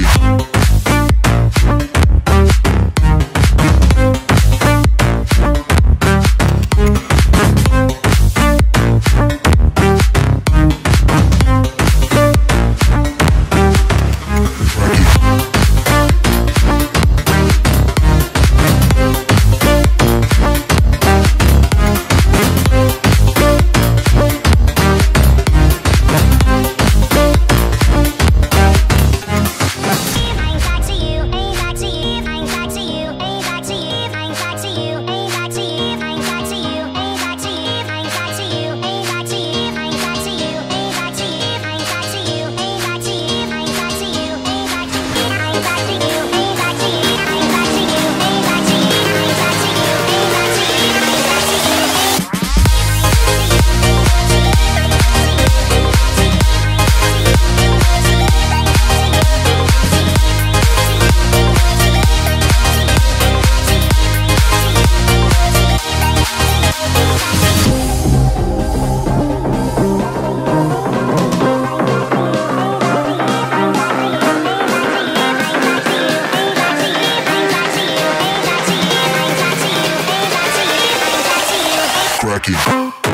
it. Rocky.